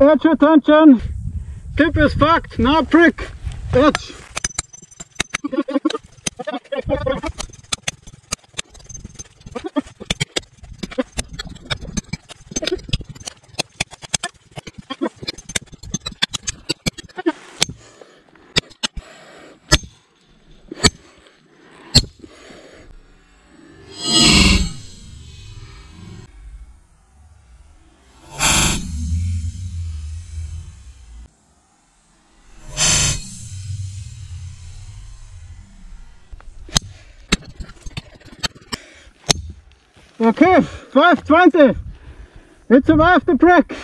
Edge attention. Tip is fucked. Now brick. Edge. Okay, 520. It survived the brick.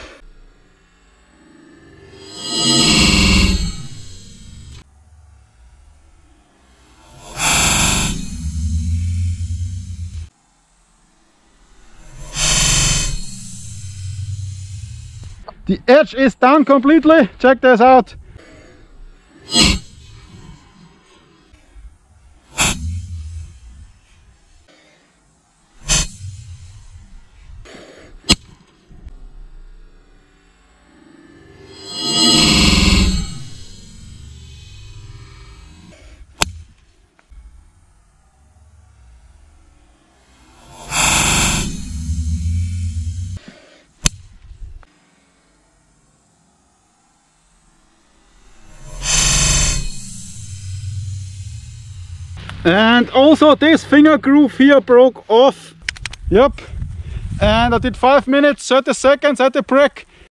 The edge is done completely. Check this out. And also this finger groove here broke off. Yep. And I did 5 minutes 30 seconds at the break.